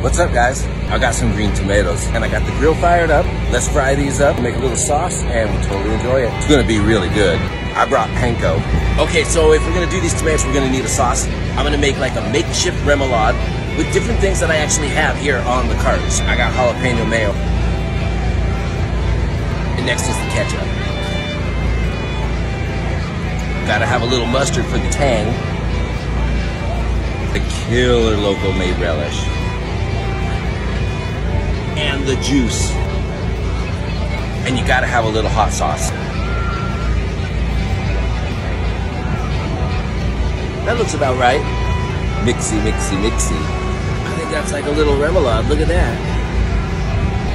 What's up, guys? I got some green tomatoes and I got the grill fired up. Let's fry these up, make a little sauce, and we'll totally enjoy it. It's gonna be really good. I brought panko. Okay, so if we're gonna do these tomatoes, we're gonna need a sauce. I'm gonna make like a makeshift remoulade with different things that I actually have here on the cart. I got jalapeno mayo. And next is the ketchup. Gotta have a little mustard for the tang. The killer local made relish. The juice. And you gotta have a little hot sauce. That looks about right. Mixy, mixy, mixy. I think that's like a little remoulade. Look at that.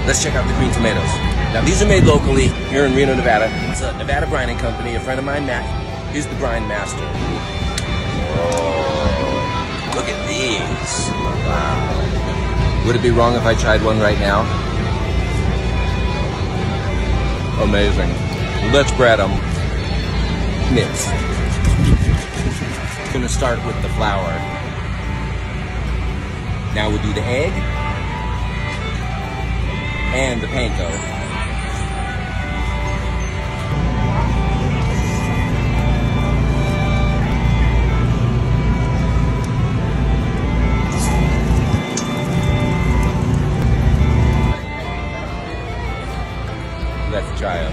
Let's check out the green tomatoes. Now these are made locally here in Reno, Nevada. It's a Nevada brining company. A friend of mine, Matt, he's the brine master. Oh, look at these. Wow. Would it be wrong if I tried one right now? Amazing. Let's bread them. Mix. Gonna start with the flour. Now we'll do the egg and the panko. Let's try them.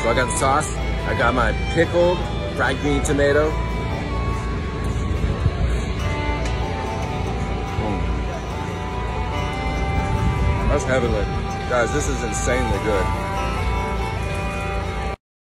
So I got the sauce. I got my pickled fried green tomato. Mm. That's heavenly. Guys, this is insanely good.